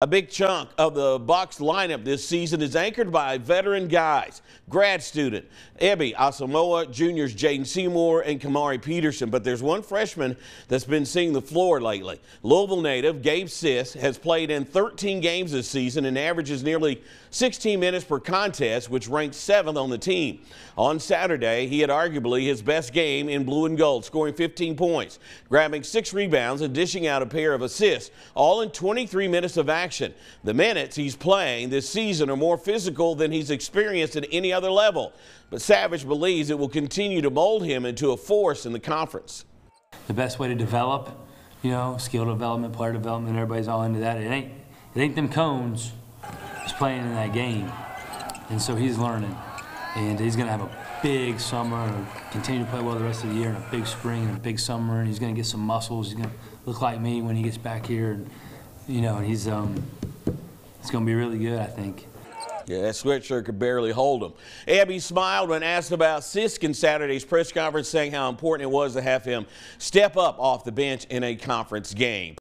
A big chunk of the Bucs lineup this season is anchored by veteran guys. Grad student Ebby Asamoah, juniors Jaden Seymour and Quimari Peterson. But there's one freshman that's been seeing the floor lately. Louisville native Gabe Sisk has played in 13 games this season and averages nearly 16 minutes per contest, which ranks seventh on the team. On Saturday, he had arguably his best game in blue and gold, scoring 15 points, grabbing six rebounds and dishing out a pair of assists, all in 23 minutes of action action. The minutes he's playing this season are more physical than he's experienced at any other level. But Savage believes it will continue to mold him into a force in the conference. The best way to develop, you know, skill development, player development, everybody's all into that. It ain't, it ain't them cones. He's playing in that game. And so he's learning. And he's going to have a big summer and continue to play well the rest of the year and a big spring and a big summer. And he's going to get some muscles. He's going to look like me when he gets back here. And you know, he's um, it's going to be really good, I think. Yeah, that sweatshirt could barely hold him. Abby smiled when asked about Sisk in Saturday's press conference, saying how important it was to have him step up off the bench in a conference game.